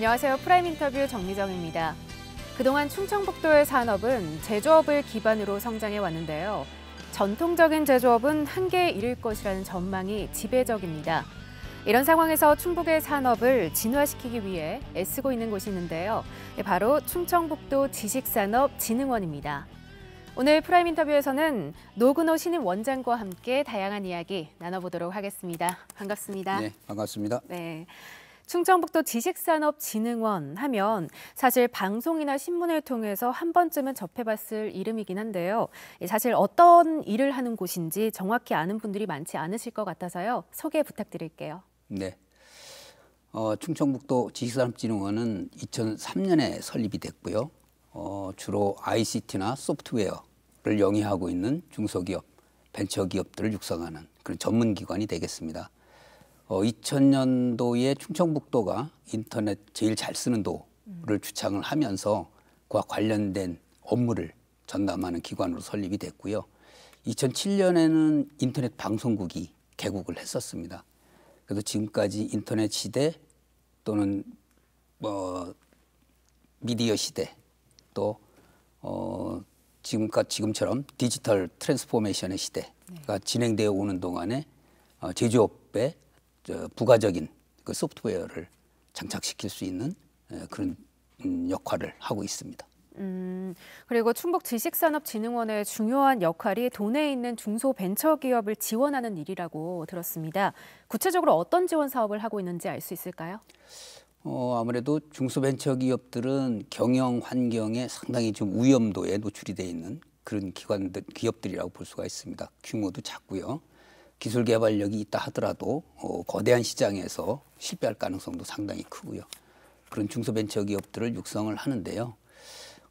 안녕하세요. 프라임 인터뷰 정미정입니다. 그동안 충청북도의 산업은 제조업을 기반으로 성장해 왔는데요. 전통적인 제조업은 한계에 이를 것이라는 전망이 지배적입니다. 이런 상황에서 충북의 산업을 진화시키기 위해 애쓰고 있는 곳이 있는데요. 바로 충청북도 지식산업진흥원입니다. 오늘 프라임 인터뷰에서는 노근호 신임 원장과 함께 다양한 이야기 나눠보도록 하겠습니다. 반갑습니다. 네, 반갑습니다. 네. 충청북도 지식산업진흥원 하면 사실 방송이나 신문을 통해서 한 번쯤은 접해봤을 이름이긴 한데요. 사실 어떤 일을 하는 곳인지 정확히 아는 분들이 많지 않으실 것 같아서요. 소개 부탁드릴게요. 네. 어, 충청북도 지식산업진흥원은 2003년에 설립이 됐고요. 어, 주로 ICT나 소프트웨어를 영위하고 있는 중소기업, 벤처기업들을 육성하는 그런 전문기관이 되겠습니다. 어, 2000년도에 충청북도가 인터넷 제일 잘 쓰는 도를 주창을 하면서 그와 관련된 업무를 전담하는 기관으로 설립이 됐고요. 2007년에는 인터넷 방송국이 개국을 했었습니다. 그래서 지금까지 인터넷 시대 또는 뭐 미디어 시대 또 어, 지금까 지금처럼 디지털 transformation의 시대가 네. 진행되어 오는 동안에 어, 제조업에 저 부가적인 그 소프트웨어를 장착시킬 수 있는 에, 그런 음, 역할을 하고 있습니다. 음, 그리고 충북 지식산업진흥원의 중요한 역할이 도내에 있는 중소벤처기업을 지원하는 일이라고 들었습니다. 구체적으로 어떤 지원 사업을 하고 있는지 알 수 있을까요? 어, 아무래도 중소벤처기업들은 경영 환경에 상당히 좀 위험도에 노출이 돼 있는 그런 기관들, 기업들이라고 볼 수가 있습니다. 규모도 작고요. 기술 개발력이 있다 하더라도 어, 거대한 시장에서 실패할 가능성도 상당히 크고요. 그런 중소벤처 기업들을 육성을 하는데요.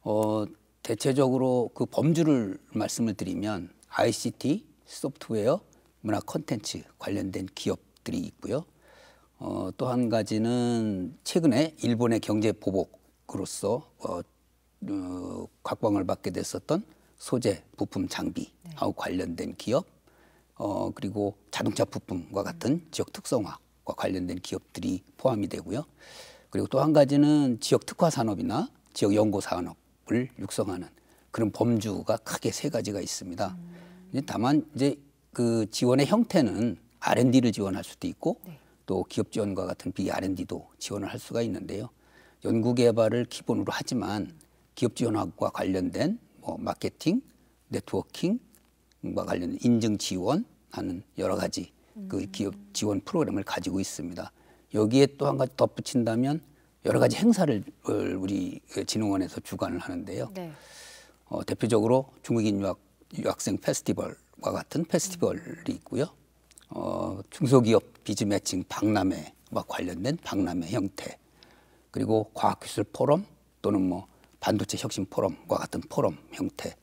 어, 대체적으로 그 범주를 말씀을 드리면 ICT, 소프트웨어, 문화 콘텐츠 관련된 기업들이 있고요. 어, 또 한 가지는 최근에 일본의 경제 보복으로서 어, 어, 각광을 받게 됐었던 소재, 부품, 장비하고 네. 관련된 기업, 어, 그리고 자동차 부품과 같은 지역 특성화과 관련된 기업들이 포함이 되고요. 그리고 또 한 가지는 지역 특화 산업이나 지역 연구 산업을 육성하는 그런 범주가 크게 세 가지가 있습니다. 음. 다만 이제 그 지원의 형태는 R&D를 지원할 수도 있고 네. 또 기업 지원과 같은 비 R&D도 지원을 할 수가 있는데요. 연구 개발을 기본으로 하지만 기업 지원학과 관련된 뭐 마케팅, 네트워킹, 과 관련 인증 지원하는 여러 가지 그 음. 기업 지원 프로그램을 가지고 있습니다. 여기에 또 한 가지 덧붙인다면 여러 가지 행사를 우리 진흥원에서 주관을 하는데요. 네. 어, 대표적으로 중국인 유학, 유학생 페스티벌과 같은 페스티벌이 있고요. 어, 중소기업 비즈 매칭 박람회와 관련된 박람회 형태 그리고 과학기술 포럼 또는 뭐 반도체 혁신 포럼과 같은 포럼 형태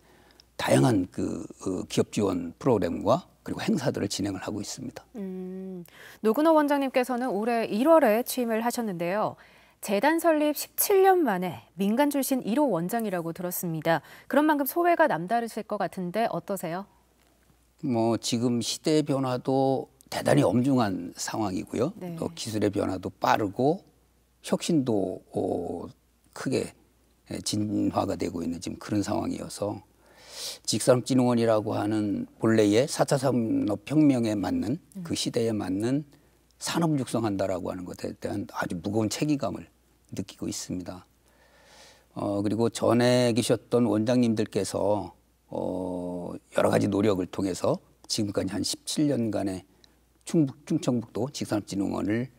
다양한 그, 그 기업 지원 프로그램과 그리고 행사들을 진행을 하고 있습니다. 음, 노근호 원장님께서는 올해 1월에 취임을 하셨는데요. 재단 설립 17년 만에 민간 출신 1호 원장이라고 들었습니다. 그런 만큼 소회가 남다르실 것 같은데 어떠세요? 뭐 지금 시대 변화도 대단히 엄중한 상황이고요. 네. 또 기술의 변화도 빠르고 혁신도 어, 크게 진화가 되고 있는 지금 그런 상황이어서 직산업진흥원이라고 하는 본래의 4차 산업혁명에 맞는 그 시대에 맞는 산업 육성한다라고 하는 것에 대한 아주 무거운 책임감을 느끼고 있습니다. 어, 그리고 전에 계셨던 원장님들께서 어, 여러 가지 노력을 통해서 지금까지 한 17년간의 충북, 충청북도 직산업진흥원을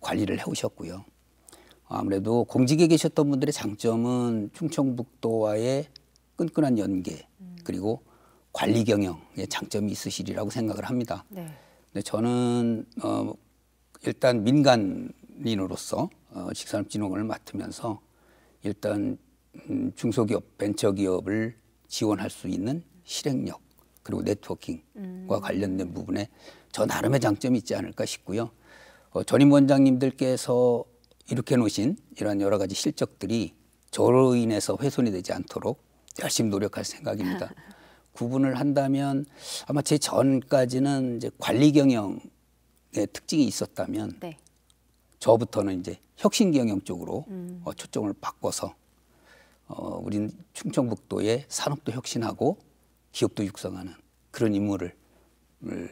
관리를 해오셨고요. 아무래도 공직에 계셨던 분들의 장점은 충청북도와의 끈끈한 연계 그리고 관리 경영의 장점이 있으시리라고 생각을 합니다. 네. 근데 저는 어 일단 민간인으로서 어 직산업진흥원을 맡으면서 일단 음 중소기업 벤처기업을 지원할 수 있는 실행력 그리고 네트워킹과 음. 관련된 부분에 저 나름의 장점이 있지 않을까 싶고요. 어, 전임 원장님들께서 이렇게 놓으신 이러한 여러 가지 실적들이 저로 인해서 훼손이 되지 않도록 열심히 노력할 생각입니다. 구분을 한다면 아마 제 전까지는 이제 관리 경영의 특징이 있었다면 네. 저부터는 이제 혁신 경영 쪽으로 어, 초점을 바꿔서 어, 우린 충청북도의 산업도 혁신하고 기업도 육성하는 그런 임무를 을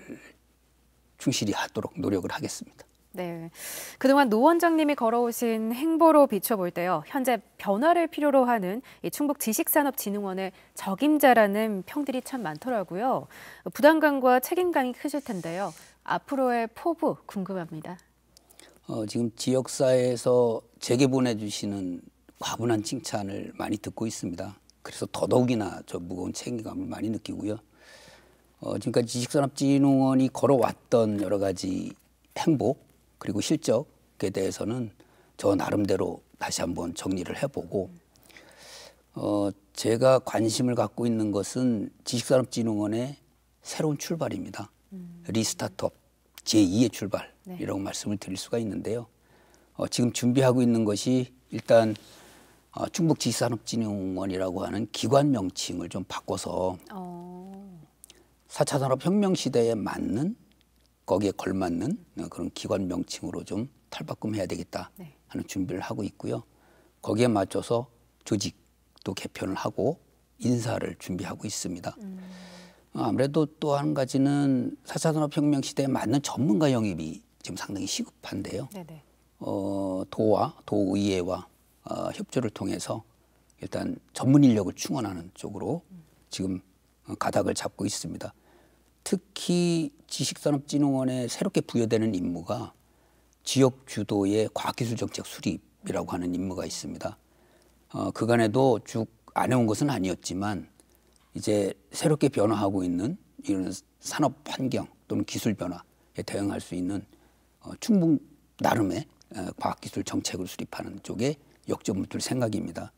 충실히 하도록 노력을 하겠습니다. 네. 그동안 노 원장님이 걸어오신 행보로 비춰볼 때요. 현재 변화를 필요로 하는 이 충북 지식산업진흥원의 적임자라는 평들이 참 많더라고요. 부담감과 책임감이 크실 텐데요. 앞으로의 포부 궁금합니다. 어, 지금 지역사회에서 제게 보내주시는 과분한 칭찬을 많이 듣고 있습니다. 그래서 더더욱이나 저 무거운 책임감을 많이 느끼고요. 어, 지금까지 지식산업진흥원이 걸어왔던 여러 가지 행복 그리고 실적에 대해서는 저 나름대로 다시 한번 정리를 해보고 어, 제가 관심을 갖고 있는 것은 지식산업진흥원의 새로운 출발입니다. 리스타트업 제2의 출발이라고 말씀을 드릴 수가 있는데요. 어, 지금 준비하고 있는 것이 일단 어, 충북 지식산업진흥원이라고 하는 기관 명칭을 좀 바꿔서 어, 4차 산업혁명 시대에 맞는 거기에 걸맞는 그런 기관 명칭으로 좀 탈바꿈해야 되겠다 네. 하는 준비를 하고 있고요. 거기에 맞춰서 조직도 개편을 하고 인사를 준비하고 있습니다. 어, 아무래도 또 한 가지는 4차 산업혁명 시대에 맞는 전문가 영입이 지금 상당히 시급한데요. 네네. 어, 도와 도의회와 어, 협조를 통해서 일단 전문 인력을 충원하는 쪽으로 지금 어, 가닥을 잡고 있습니다. 특히 지식산업진흥원에 새롭게 부여되는 임무가 지역 주도의 과학기술 정책 수립이라고 하는 임무가 있습니다. 어, 그간에도 쭉 안 해온 것은 아니었지만 이제 새롭게 변화하고 있는 이런 산업 환경 또는 기술 변화에 대응할 수 있는 어, 충분 나름의 어, 과학기술 정책을 수립하는 쪽에 역점을 둘 생각입니다.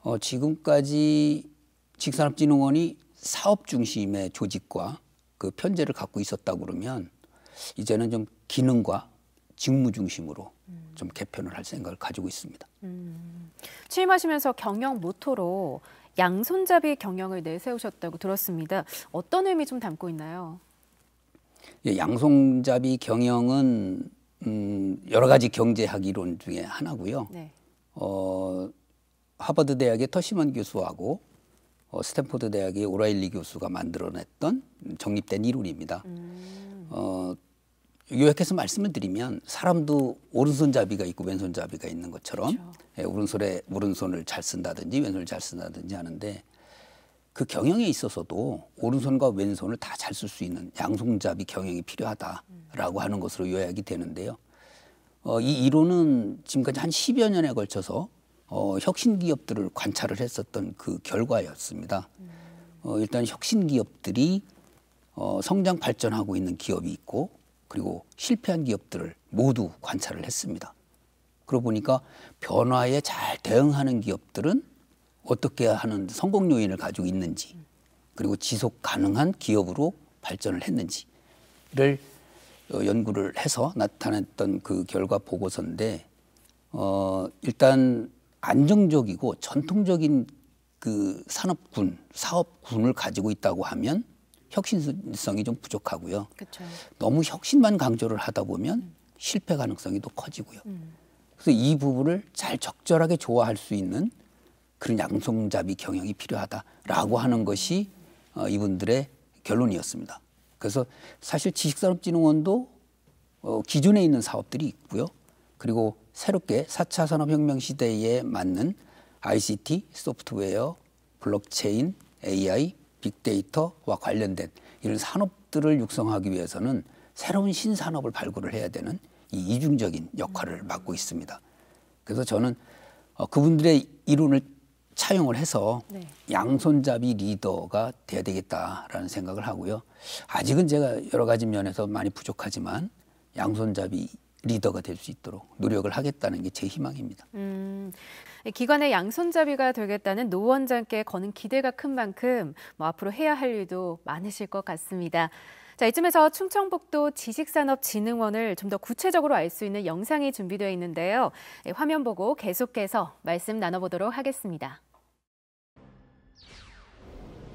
어, 지금까지 직산업진흥원이 사업 중심의 조직과 그 편제를 갖고 있었다 그러면 이제는 좀 기능과 직무 중심으로 좀 개편을 할 생각을 가지고 있습니다. 취임하시면서 경영 모토로 양손잡이 경영을 내세우셨다고 들었습니다. 어떤 의미 좀 담고 있나요? 예, 양손잡이 경영은 음, 여러 가지 경제학 이론 중에 하나고요. 네. 어, 하버드 대학의 터시먼 교수하고 어, 스탠포드 대학의 오라일리 교수가 만들어냈던 정립된 이론입니다. 어, 요약해서 말씀을 드리면 사람도 오른손잡이가 있고 왼손잡이가 있는 것처럼 예, 오른손에 오른손을 잘 쓴다든지 왼손을 잘 쓴다든지 하는데 그 경영에 있어서도 오른손과 왼손을 다 잘 쓸 수 있는 양손잡이 경영이 필요하다라고 하는 것으로 요약이 되는데요. 어, 이 이론은 지금까지 한 10여 년에 걸쳐서 어, 혁신 기업들을 관찰을 했었던 그 결과였습니다. 어, 일단 혁신 기업들이 어, 성장 발전하고 있는 기업이 있고 그리고 실패한 기업들을 모두 관찰을 했습니다. 그러고 보니까 변화에 잘 대응하는 기업들은 어떻게 하는 성공 요인을 가지고 있는지 그리고 지속 가능한 기업으로 발전을 했는지를 어, 연구를 해서 나타냈던 그 결과 보고서인데 어, 일단 안정적이고 전통적인 그 산업군, 사업군을 가지고 있다고 하면 혁신성이 좀 부족하고요. 그렇죠. 너무 혁신만 강조를 하다 보면 실패 가능성이 더 커지고요. 그래서 이 부분을 잘 적절하게 조화할 수 있는 그런 양손잡이 경영이 필요하다라고 하는 것이 어, 이분들의 결론이었습니다. 그래서 사실 지식산업진흥원도 어, 기존에 있는 사업들이 있고요. 그리고 새롭게 4차 산업혁명 시대에 맞는 ICT, 소프트웨어, 블록체인, AI, 빅데이터와 관련된 이런 산업들을 육성하기 위해서는 새로운 신산업을 발굴을 해야 되는 이 이중적인 역할을 맡고 있습니다. 그래서 저는 어, 그분들의 이론을 차용을 해서 네. 양손잡이 리더가 돼야 되겠다라는 생각을 하고요. 아직은 제가 여러 가지 면에서 많이 부족하지만 양손잡이 리더가 될 수 있도록 노력을 하겠다는 게 제 희망입니다. 음, 기관의 양손잡이가 되겠다는 노 원장께 거는 기대가 큰 만큼 뭐 앞으로 해야 할 일도 많으실 것 같습니다. 자, 이쯤에서 충청북도 지식산업진흥원을 좀 더 구체적으로 알 수 있는 영상이 준비되어 있는데요. 예, 화면 보고 계속해서 말씀 나눠보도록 하겠습니다.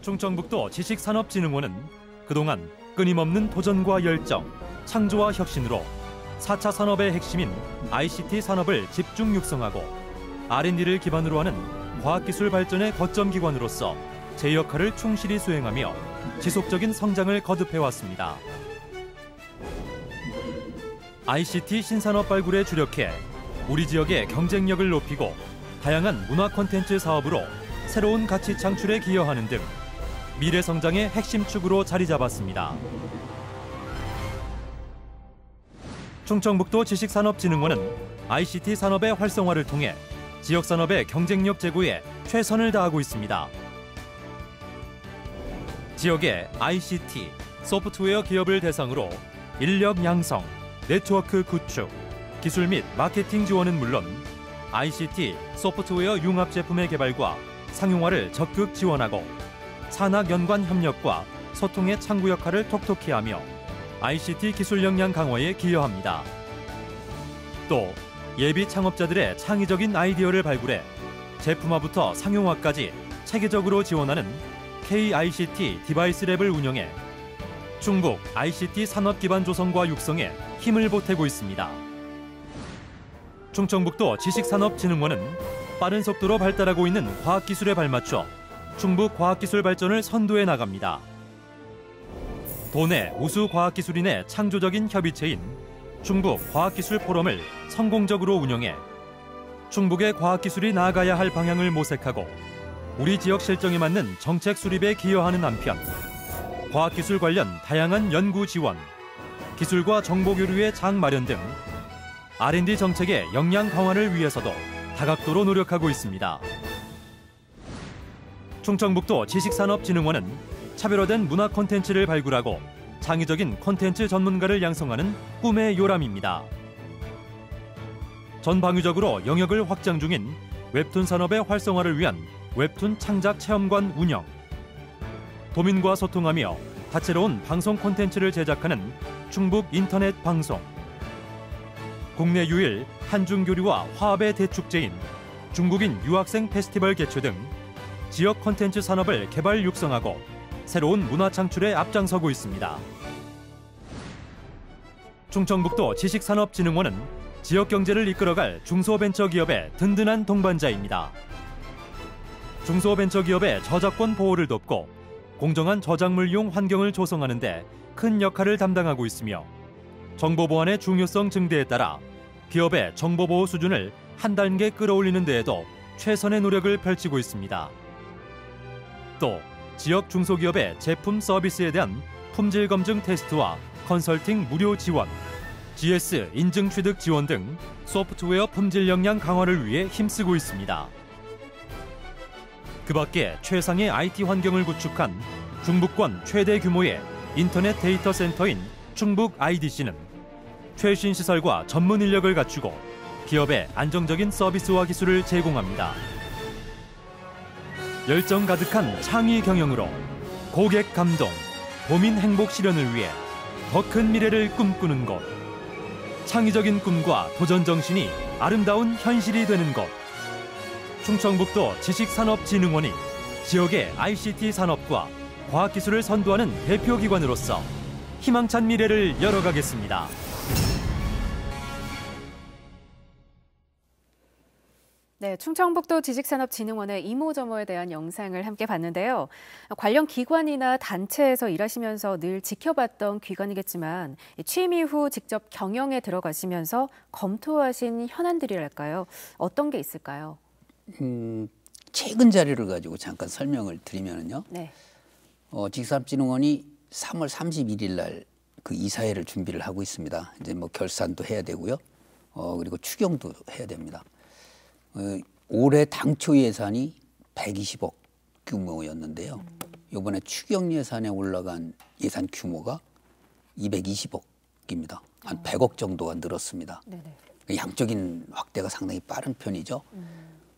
충청북도 지식산업진흥원은 그동안 끊임없는 도전과 열정, 창조와 혁신으로 4차 산업의 핵심인 ICT 산업을 집중 육성하고 R&D를 기반으로 하는 과학기술 발전의 거점 기관으로서 제 역할을 충실히 수행하며 지속적인 성장을 거듭해 왔습니다. ICT 신산업 발굴에 주력해 우리 지역의 경쟁력을 높이고 다양한 문화 콘텐츠 사업으로 새로운 가치 창출에 기여하는 등 미래 성장의 핵심 축으로 자리 잡았습니다. 충청북도 지식산업진흥원은 ICT 산업의 활성화를 통해 지역 산업의 경쟁력 제고에 최선을 다하고 있습니다. 지역의 ICT, 소프트웨어 기업을 대상으로 인력 양성, 네트워크 구축, 기술 및 마케팅 지원은 물론 ICT, 소프트웨어 융합 제품의 개발과 상용화를 적극 지원하고 산학 연관 협력과 소통의 창구 역할을 톡톡히 하며 ICT 기술 역량 강화에 기여합니다. 또 예비 창업자들의 창의적인 아이디어를 발굴해 제품화부터 상용화까지 체계적으로 지원하는 K-ICT device lab을 운영해 충북 ICT 산업 기반 조성과 육성에 힘을 보태고 있습니다. 충청북도 지식산업진흥원은 빠른 속도로 발달하고 있는 과학기술에 발맞춰 충북 과학기술 발전을 선도해 나갑니다. 도내 우수 과학기술인의 창조적인 협의체인 충북 과학기술 포럼을 성공적으로 운영해 충북의 과학기술이 나아가야 할 방향을 모색하고 우리 지역 실정에 맞는 정책 수립에 기여하는 한편 과학기술 관련 다양한 연구 지원, 기술과 정보 교류의 장 마련 등 R&D 정책의 역량 강화를 위해서도 다각도로 노력하고 있습니다. 충청북도 지식산업진흥원은 차별화된 문화 콘텐츠를 발굴하고 창의적인 콘텐츠 전문가를 양성하는 꿈의 요람입니다. 전방위적으로 영역을 확장 중인 웹툰 산업의 활성화를 위한 웹툰 창작 체험관 운영, 도민과 소통하며 다채로운 방송 콘텐츠를 제작하는 충북 인터넷 방송, 국내 유일 한중 교류와 화합의 대축제인 중국인 유학생 페스티벌 개최 등 지역 콘텐츠 산업을 개발 육성하고 새로운 문화 창출에 앞장서고 있습니다. 충청북도 지식산업진흥원은 지역 경제를 이끌어갈 중소벤처기업의 든든한 동반자입니다. 중소벤처기업의 저작권 보호를 돕고 공정한 저작물 용 환경을 조성하는 데 큰 역할을 담당하고 있으며 정보 보안의 중요성 증대에 따라 기업의 정보 보호 수준을 한 단계 끌어올리는 데에도 최선의 노력을 펼치고 있습니다. 또 지역 중소기업의 제품 서비스에 대한 품질 검증 테스트와 컨설팅 무료 지원, GS 인증 취득 지원 등 소프트웨어 품질 역량 강화를 위해 힘쓰고 있습니다. 그 밖에 최상의 IT 환경을 구축한 중부권 최대 규모의 인터넷 데이터 센터인 충북 IDC는 최신 시설과 전문 인력을 갖추고 기업에 안정적인 서비스와 기술을 제공합니다. 열정 가득한 창의 경영으로 고객 감동, 도민 행복 실현을 위해 더 큰 미래를 꿈꾸는 곳. 창의적인 꿈과 도전 정신이 아름다운 현실이 되는 곳. 충청북도 지식산업진흥원이 지역의 ICT 산업과 과학기술을 선도하는 대표기관으로서 희망찬 미래를 열어가겠습니다. 네, 충청북도 지식산업진흥원의 이모저모에 대한 영상을 함께 봤는데요. 관련 기관이나 단체에서 일하시면서 늘 지켜봤던 기관이겠지만 취임 이후 직접 경영에 들어가시면서 검토하신 현안들이랄까요? 어떤 게 있을까요? 음, 최근 자료를 가지고 잠깐 설명을 드리면요. 네. 어, 직산업진흥원이 3월 31일 날 그 이사회를 준비를 하고 있습니다. 이제 뭐 결산도 해야 되고요. 어, 그리고 추경도 해야 됩니다. 어, 올해 당초 예산이 120억 규모였는데요. 이번에 추경 예산에 올라간 예산 규모가 220억입니다. 한 100억 정도가 늘었습니다. 네네. 양적인 확대가 상당히 빠른 편이죠.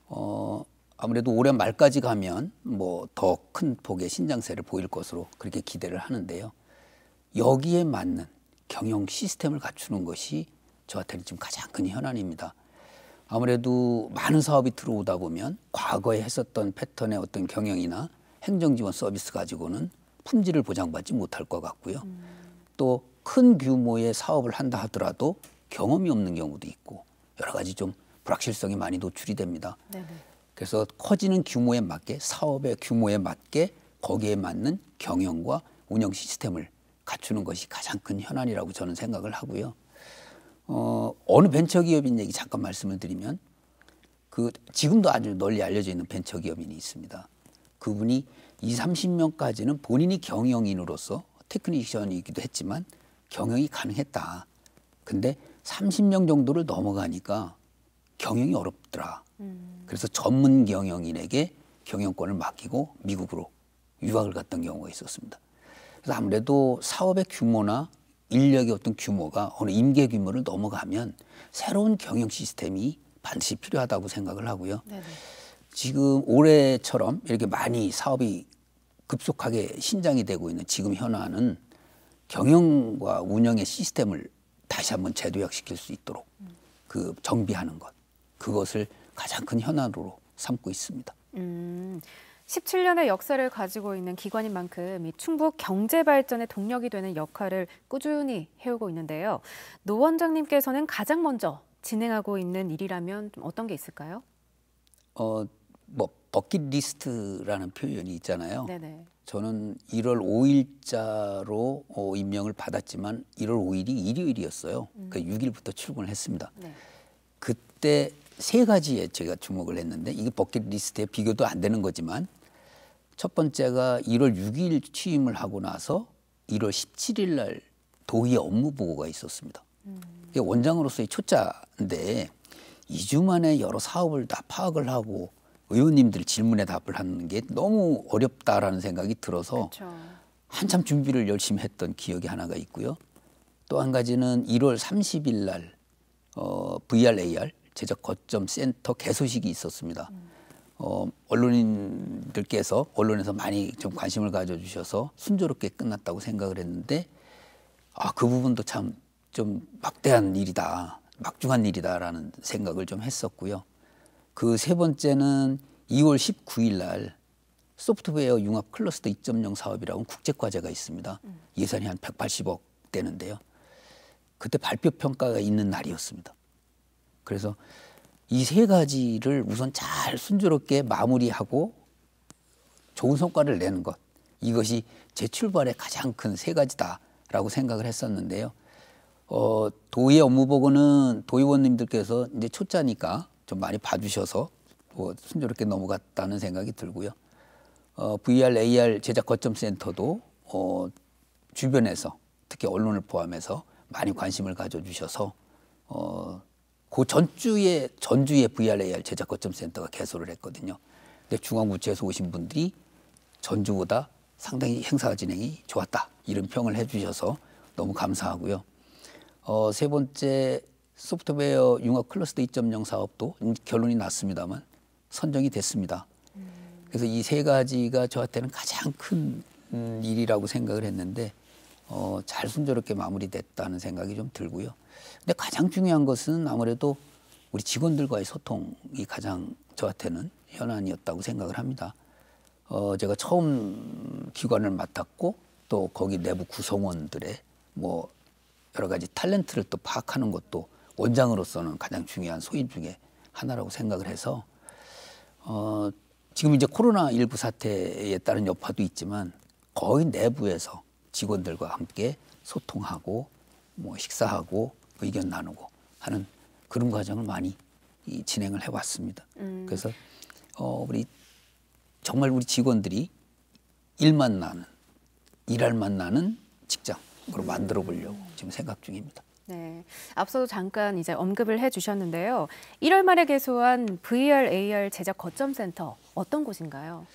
어, 아무래도 올해 말까지 가면 뭐 더 큰 폭의 신장세를 보일 것으로 그렇게 기대를 하는데요. 여기에 맞는 경영 시스템을 갖추는 것이 저한테는 지금 가장 큰 현안입니다. 아무래도 많은 사업이 들어오다 보면 과거에 했었던 패턴의 어떤 경영이나 행정 지원 서비스 가지고는 품질을 보장받지 못할 것 같고요. 또큰 규모의 사업을 한다 하더라도 경험이 없는 경우도 있고 여러 가지 좀 불확실성이 많이 노출이 됩니다. 네네. 그래서 커지는 규모에 맞게 사업의 규모에 맞게 거기에 맞는 경영과 운영 시스템을 갖추는 것이 가장 큰 현안이라고 저는 생각을 하고요. 어, 어느 벤처기업인 얘기 잠깐 말씀을 드리면 그 지금도 아주 널리 알려져 있는 벤처기업인이 있습니다. 그분이 2, 30명까지는 본인이 경영인으로서 테크니션이기도 했지만 경영이 가능했다. 근데 30명 정도를 넘어가니까 경영이 어렵더라. 그래서 전문 경영인에게 경영권을 맡기고 미국으로 유학을 갔던 경우가 있었습니다. 그래서 아무래도 사업의 규모나 인력의 어떤 규모가 어느 임계 규모를 넘어가면 새로운 경영 시스템이 반드시 필요하다고 생각을 하고요. 네네. 지금 올해처럼 이렇게 많이 사업이 급속하게 신장이 되고 있는 지금 현안은 경영과 운영의 시스템을 다시 한번 재도약시킬 수 있도록 그 정비하는 것 그것을 가장 큰 현안으로 삼고 있습니다. 음, 17년의 역사를 가지고 있는 기관인 만큼 이 충북 경제 발전의 동력이 되는 역할을 꾸준히 해오고 있는데요. 노 원장님께서는 가장 먼저 진행하고 있는 일이라면 좀 어떤 게 있을까요? 어, 뭐 버킷리스트라는 표현이 있잖아요. 네네. 저는 1월 5일자로 어, 임명을 받았지만 1월 5일이 일요일이었어요. 그 6일부터 출근을 했습니다. 네. 그때 세 가지에 제가 주목을 했는데 이게 버킷리스트에 비교도 안 되는 거지만 첫 번째가 1월 6일 취임을 하고 나서 1월 17일 날 도의 업무 보고가 있었습니다. 이게 원장으로서의 초짜인데 2주 만에 여러 사업을 다 파악을 하고 의원님들 질문에 답을 하는 게 너무 어렵다라는 생각이 들어서 그렇죠. 한참 준비를 열심히 했던 기억이 하나가 있고요. 또 한 가지는 1월 30일 날 어, VRAR 제작 거점 센터 개소식이 있었습니다. 어, 언론인들께서 언론에서 많이 좀 관심을 가져주셔서 순조롭게 끝났다고 생각을 했는데 아, 그 부분도 참 좀 막대한 일이다, 막중한 일이다라는 생각을 좀 했었고요. 그 세 번째는 2월 19일 날 소프트웨어 융합 클러스터 2.0 사업이라고 국제 과제가 있습니다. 예산이 한 180억 되는데요. 그때 발표 평가가 있는 날이었습니다. 그래서 이 세 가지를 우선 잘 순조롭게 마무리하고 좋은 성과를 내는 것 이것이 제 출발의 가장 큰 세 가지다라고 생각을 했었는데요. 어, 도의 업무 보고는 도의원님들께서 이제 초짜니까 좀 많이 봐주셔서 뭐 순조롭게 넘어갔다는 생각이 들고요. 어, VR, AR 제작 거점 센터도 어, 주변에서 특히 언론을 포함해서 많이 관심을 가져주셔서 어, 그 전주에 전주에 VR, AR 제작 거점 센터가 개소를 했거든요. 근데 중앙부처에서 오신 분들이 전주보다 상당히 행사 진행이 좋았다 이런 평을 해주셔서 너무 감사하고요. 어, 세 번째 소프트웨어 융합 클러스터 2.0 사업도 결론이 났습니다만 선정이 됐습니다. 그래서 이 세 가지가 저한테는 가장 큰 음, 일이라고 생각을 했는데 어, 잘 순조롭게 마무리됐다는 생각이 좀 들고요. 근데 가장 중요한 것은 아무래도 우리 직원들과의 소통이 가장 저한테는 현안이었다고 생각을 합니다. 어, 제가 처음 기관을 맡았고 또 거기 내부 구성원들의 뭐 여러 가지 탤런트를 또 파악하는 것도 원장으로서는 가장 중요한 소임 중에 하나라고 생각을 해서 어, 지금 이제 코로나 19 사태에 따른 여파도 있지만 거의 내부에서 직원들과 함께 소통하고 뭐 식사하고 의견 나누고 하는 그런 과정을 많이 이 진행을 해왔습니다. 그래서 어, 우리 정말 우리 직원들이 일만 나는 일할 만 나는 직장으로 만들어 보려고 지금 생각 중입니다. 네. 앞서도 잠깐 이제 언급을 해 주셨는데요. 1월 말에 개소한 VR, AR 제작 거점 센터 어떤 곳인가요?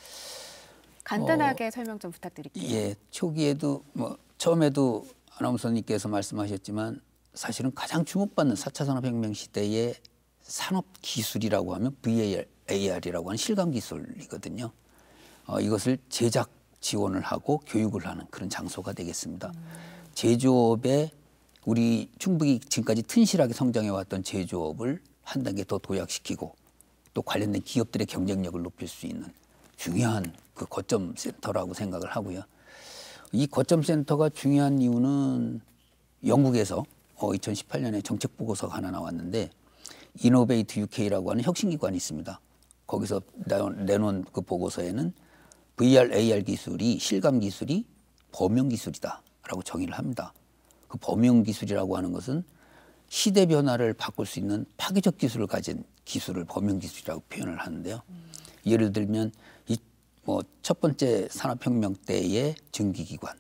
간단하게 설명 좀 부탁드릴게요. 예, 초기에도 뭐 처음에도 아나운서님께서 말씀하셨지만 사실은 가장 주목받는 4차 산업혁명 시대의 산업 기술이라고 하면 VAR, AR이라고 하는 실감 기술이거든요. 어, 이것을 제작 지원을 하고 교육을 하는 그런 장소가 되겠습니다. 제조업에 우리 충북이 지금까지 튼실하게 성장해 왔던 제조업을 한 단계 더 도약시키고 또 관련된 기업들의 경쟁력을 높일 수 있는 중요한 그 거점 센터라고 생각을 하고요. 이 거점 센터가 중요한 이유는 영국에서 어, 2018년에 정책 보고서가 하나 나왔는데 이노베이트 UK라고 하는 혁신기관이 있습니다. 거기서 내놓은 그 보고서에는 VR, AR 기술이 실감 기술이 범용 기술이다라고 정의를 합니다. 그 범용 기술이라고 하는 것은 시대 변화를 바꿀 수 있는 파괴적 기술을 가진 기술을 범용 기술이라고 표현을 하는데요. 예를 들면 이 뭐 첫 번째 산업혁명 때의 증기기관,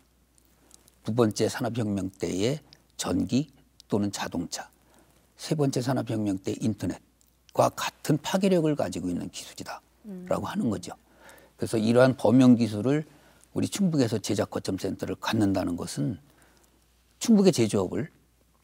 두 번째 산업혁명 때의 전기 또는 자동차, 세 번째 산업혁명 때 인터넷과 같은 파괴력을 가지고 있는 기술이다라고 하는 거죠. 그래서 이러한 범용 기술을 우리 충북에서 제작 거점 센터를 갖는다는 것은 충북의 제조업을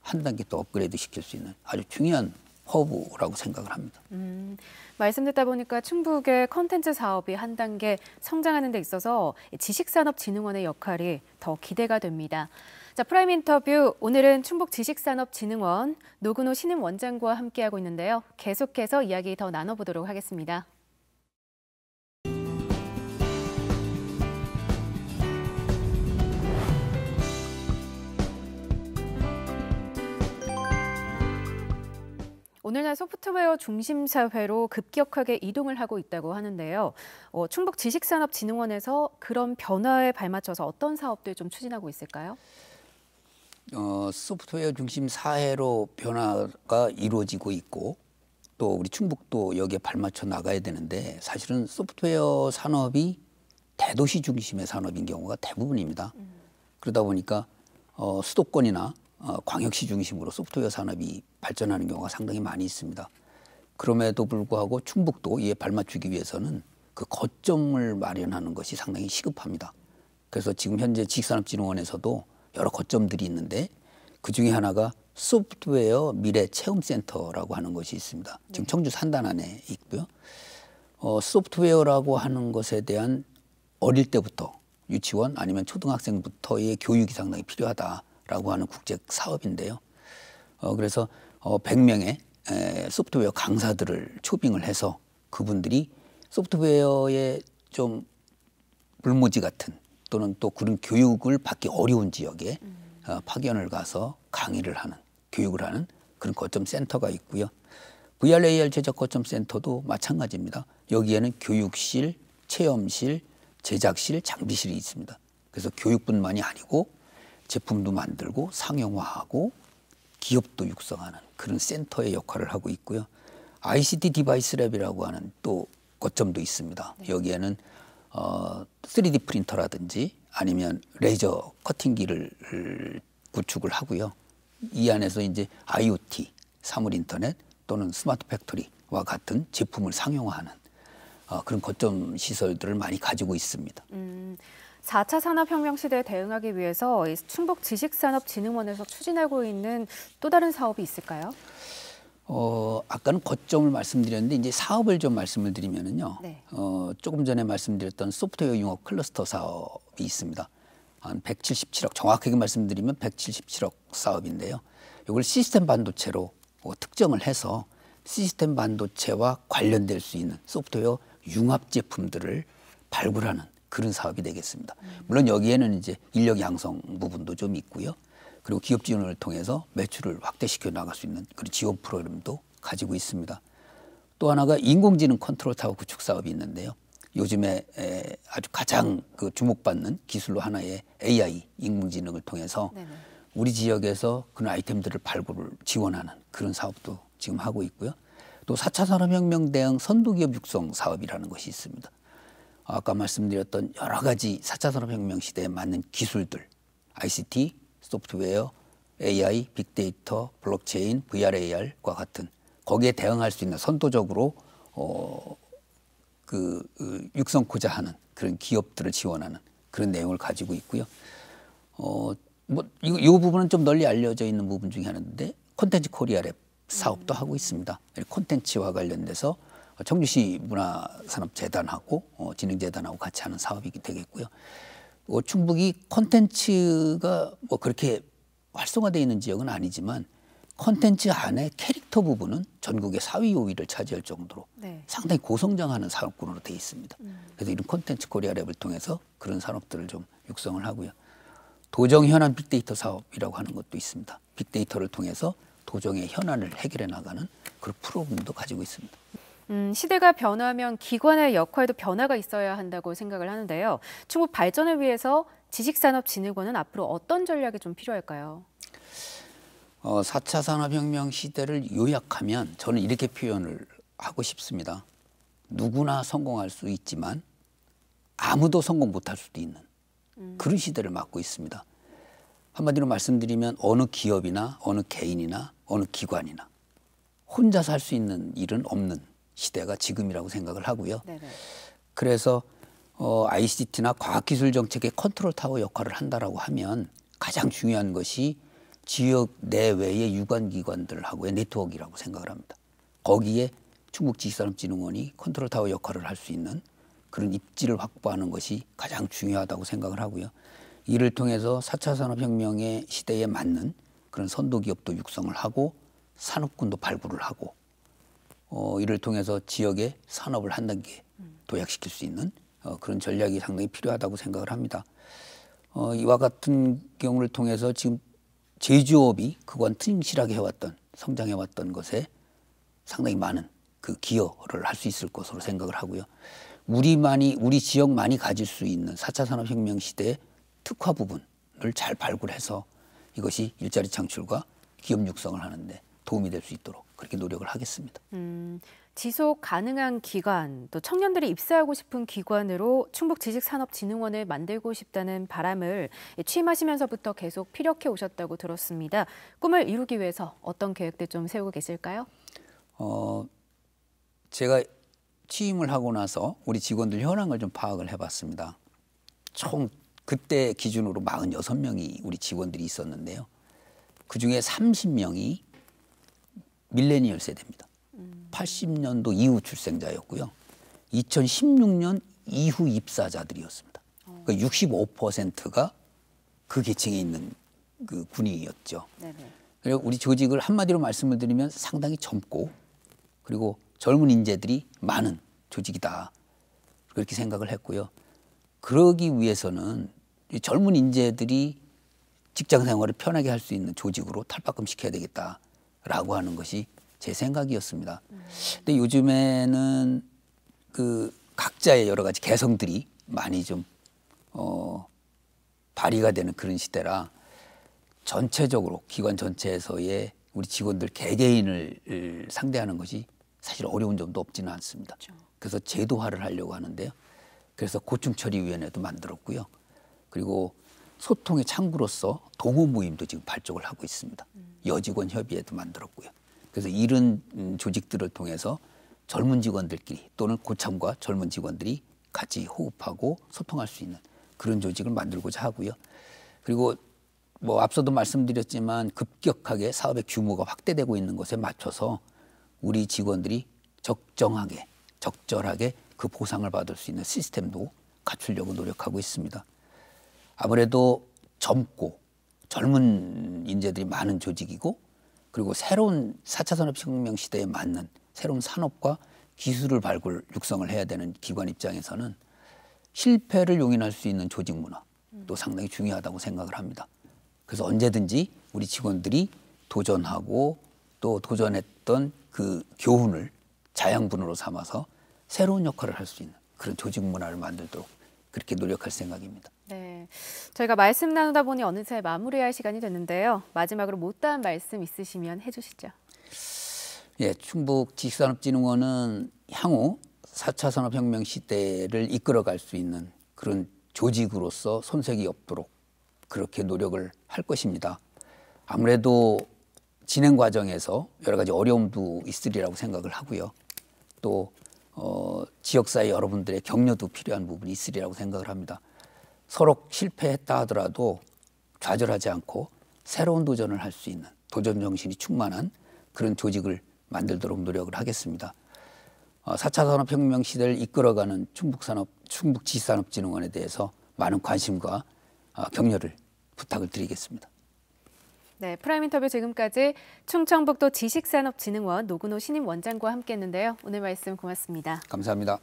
한 단계 더 업그레이드 시킬 수 있는 아주 중요한 허브라고 생각을 합니다. 음, 말씀 듣다 보니까 충북의 컨텐츠 사업이 한 단계 성장하는 데 있어서 지식산업진흥원의 역할이 더 기대가 됩니다. 자, 프라임 인터뷰 오늘은 충북 지식산업진흥원 노근호 신임 원장과 함께하고 있는데요. 계속해서 이야기 더 나눠보도록 하겠습니다. 오늘날 소프트웨어 중심 사회로 급격하게 이동을 하고 있다고 하는데요. 어, 충북 지식산업진흥원에서 그런 변화에 발맞춰서 어떤 사업들 좀 추진하고 있을까요? 어, 소프트웨어 중심 사회로 변화가 이루어지고 있고 또 우리 충북도 여기에 발맞춰 나가야 되는데 사실은 소프트웨어 산업이 대도시 중심의 산업인 경우가 대부분입니다. 음. 그러다 보니까 어, 수도권이나 어, 광역시 중심으로 소프트웨어 산업이 발전하는 경우가 상당히 많이 있습니다. 그럼에도 불구하고 충북도 이에 발맞추기 위해서는 그 거점을 마련하는 것이 상당히 시급합니다. 그래서 지금 현재 지식산업진흥원에서도 여러 거점들이 있는데 그 중에 하나가 소프트웨어 미래 체험센터라고 하는 것이 있습니다. 지금 네. 청주 산단 안에 있고요. 어, 소프트웨어라고 하는 것에 대한 어릴 때부터 유치원 아니면 초등학생부터의 교육이 상당히 필요하다. 라고 하는 국제 사업인데요. 어, 그래서 어, 100명의 에, 소프트웨어 강사들을 초빙을 해서 그분들이 소프트웨어의 좀 불모지 같은 또는 또 그런 교육을 받기 어려운 지역에 어, 파견을 가서 강의를 하는 교육을 하는 그런 거점 센터가 있고요. VR AR 제작 거점 센터도 마찬가지입니다. 여기에는 교육실, 체험실, 제작실, 장비실이 있습니다. 그래서 교육뿐만이 아니고 제품도 만들고 상용화하고 기업도 육성하는 그런 센터의 역할을 하고 있고요. ICT device lab이라고 하는 또 거점도 있습니다. 네. 여기에는 어, 3D 프린터라든지 아니면 레이저 커팅기를 구축을 하고요. 이 안에서 이제 IoT, 사물 인터넷 또는 smart factory와 같은 제품을 상용화하는 어, 그런 거점 시설들을 많이 가지고 있습니다. 음. 4차 산업혁명 시대에 대응하기 위해서 충북 지식산업진흥원에서 추진하고 있는 또 다른 사업이 있을까요? 어, 아까는 거점을 말씀드렸는데 이제 사업을 좀 말씀을 드리면은요. 네. 어, 조금 전에 말씀드렸던 소프트웨어 융합 클러스터 사업이 있습니다. 한 177억 정확하게 말씀드리면 177억 사업인데요. 이걸 시스템 반도체로 어, 특정을 해서 시스템 반도체와 관련될 수 있는 소프트웨어 융합 제품들을 발굴하는 그런 사업이 되겠습니다. 물론 여기에는 이제 인력 양성 부분도 좀 있고요. 그리고 기업 지원을 통해서 매출을 확대시켜 나갈 수 있는 그런 지원 프로그램도 가지고 있습니다. 또 하나가 인공지능 컨트롤 타워 구축 사업이 있는데요. 요즘에 아주 가장 그 주목받는 기술로 하나의 AI 인공지능을 통해서 우리 지역에서 그런 아이템들을 발굴을 지원하는 그런 사업도 지금 하고 있고요. 또 4차 산업혁명 대응 선도기업 육성 사업이라는 것이 있습니다. 아까 말씀드렸던 여러 가지 4차 산업혁명 시대에 맞는 기술들, ICT, 소프트웨어, AI, 빅데이터, 블록체인, VR, AR과 같은 거기에 대응할 수 있는 선도적으로 어, 그, 그 육성코자 하는 그런 기업들을 지원하는 그런 내용을 가지고 있고요. 어, 뭐, 이, 이 부분은 좀 널리 알려져 있는 부분 중에 하나인데 콘텐츠 코리아 랩 사업도 음. 하고 있습니다. 콘텐츠와 관련돼서 청주시 문화산업재단하고 어, 진흥재단하고 같이 하는 사업이 되겠고요. 어, 충북이 콘텐츠가 뭐 그렇게 활성화되어 있는 지역은 아니지만 콘텐츠 안에 캐릭터 부분은 전국의 4위, 5위를 차지할 정도로 네. 상당히 고성장하는 산업군으로 되어 있습니다. 음. 그래서 이런 콘텐츠 코리아 랩을 통해서 그런 산업들을 좀 육성을 하고요. 도정 현안 빅데이터 사업이라고 하는 것도 있습니다. 빅데이터를 통해서 도정의 현안을 해결해 나가는 그런 프로그램도 가지고 있습니다. 음, 시대가 변하면 기관의 역할도 변화가 있어야 한다고 생각을 하는데요. 충북 발전을 위해서 지식산업진흥원은 앞으로 어떤 전략이 좀 필요할까요? 어, 4차 산업혁명 시대를 요약하면 저는 이렇게 표현을 하고 싶습니다. 누구나 성공할 수 있지만 아무도 성공 못할 수도 있는 그런 시대를 맞고 있습니다. 한마디로 말씀드리면 어느 기업이나 어느 개인이나 어느 기관이나 혼자서 할수 있는 일은 없는 시대가 지금이라고 생각을 하고요. 네네. 그래서 어, ICT나 과학기술 정책의 컨트롤 타워 역할을 한다라고 하면 가장 중요한 것이 지역 내외의 유관기관들하고의 네트워크라고 생각을 합니다. 거기에 충북지식산업진흥원이 컨트롤 타워 역할을 할 수 있는 그런 입지를 확보하는 것이 가장 중요하다고 생각을 하고요. 이를 통해서 4차 산업혁명의 시대에 맞는 그런 선도기업도 육성을 하고 산업군도 발굴을 하고 어, 이를 통해서 지역의 산업을 한 단계 도약시킬 수 있는 어, 그런 전략이 상당히 필요하다고 생각을 합니다. 어, 이와 같은 경우를 통해서 지금 제조업이 그간 튼실하게 해왔던 성장해왔던 것에 상당히 많은 그 기여를 할 수 있을 것으로 생각을 하고요. 우리만이 우리 지역만이 가질 수 있는 4차 산업혁명 시대의 특화 부분을 잘 발굴해서 이것이 일자리 창출과 기업 육성을 하는데 도움이 될 수 있도록 그렇게 노력을 하겠습니다. 음, 지속 가능한 기관, 또 청년들이 입사하고 싶은 기관으로 충북지식산업진흥원을 만들고 싶다는 바람을 취임하시면서부터 계속 피력해 오셨다고 들었습니다. 꿈을 이루기 위해서 어떤 계획들 좀 세우고 계실까요? 어, 제가 취임을 하고 나서 우리 직원들 현황을 좀 파악을 해봤습니다. 총 그때 기준으로 46명이 우리 직원들이 있었는데요. 그 중에 30명이 밀레니얼 세대입니다. 80년도 이후 출생자였고요. 2016년 이후 입사자들이었습니다. 그러니까 65%가 그 계층에 있는 그 군인이었죠. 네네. 그리고 우리 조직을 한마디로 말씀을 드리면 상당히 젊고 그리고 젊은 인재들이 많은 조직이다. 그렇게 생각을 했고요. 그러기 위해서는 이 젊은 인재들이 직장 생활을 편하게 할 수 있는 조직으로 탈바꿈 시켜야 되겠다 라고 하는 것이 제 생각이었습니다. 근데 요즘에는 그 각자의 여러 가지 개성들이 많이 좀 어, 발휘가 되는 그런 시대라 전체적으로 기관 전체에서의 우리 직원들 개개인을 상대하는 것이 사실 어려운 점도 없지는 않습니다. 그래서 제도화를 하려고 하는데요. 그래서 고충 처리 위원회도 만들었고요. 그리고 소통의 창구로서 동호 모임도 지금 발족을 하고 있습니다. 여직원 협의회도 만들었고요. 그래서 이런 음, 조직들을 통해서 젊은 직원들끼리 또는 고참과 젊은 직원들이 같이 호흡하고 소통할 수 있는 그런 조직을 만들고자 하고요. 그리고 뭐 앞서도 말씀드렸지만 급격하게 사업의 규모가 확대되고 있는 것에 맞춰서 우리 직원들이 적정하게 적절하게 그 보상을 받을 수 있는 시스템도 갖추려고 노력하고 있습니다. 아무래도 젊고 젊은 인재들이 많은 조직이고 그리고 새로운 4차 산업혁명 시대에 맞는 새로운 산업과 기술을 발굴 육성을 해야 되는 기관 입장에서는 실패를 용인할 수 있는 조직 문화도 상당히 중요하다고 생각을 합니다. 그래서 언제든지 우리 직원들이 도전하고 또 도전했던 그 교훈을 자양분으로 삼아서 새로운 역할을 할 수 있는 그런 조직 문화를 만들도록 그렇게 노력할 생각입니다. 네, 저희가 말씀 나누다 보니 어느새 마무리할 시간이 됐는데요. 마지막으로 못다한 말씀 있으시면 해주시죠. 예, 충북 지식산업진흥원은 향후 4차 산업혁명 시대를 이끌어갈 수 있는 그런 조직으로서 손색이 없도록 그렇게 노력을 할 것입니다. 아무래도 진행 과정에서 여러 가지 어려움도 있으리라고 생각을 하고요. 또 어, 지역사회 여러분들의 격려도 필요한 부분이 있으리라고 생각을 합니다. 서로 실패했다 하더라도 좌절하지 않고 새로운 도전을 할 수 있는 도전 정신이 충만한 그런 조직을 만들도록 노력을 하겠습니다. 어, 4차 산업혁명 시대를 이끌어가는 충북산업, 충북지산업진흥원에 대해서 많은 관심과 어, 격려를 부탁을 드리겠습니다. 네, 프라임 인터뷰 지금까지 충청북도 지식산업진흥원 노근호 신임 원장과 함께했는데요. 오늘 말씀 고맙습니다. 감사합니다.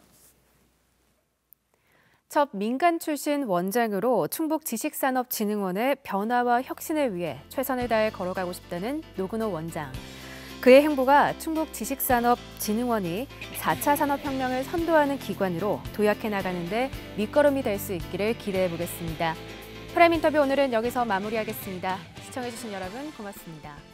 첫 민간 출신 원장으로 충북 지식산업진흥원의 변화와 혁신을 위해 최선을 다해 걸어가고 싶다는 노근호 원장. 그의 행보가 충북 지식산업진흥원이 4차 산업혁명을 선도하는 기관으로 도약해 나가는데 밑거름이 될 수 있기를 기대해 보겠습니다. 프라임 인터뷰 오늘은 여기서 마무리하겠습니다. 시청해주신 여러분 고맙습니다.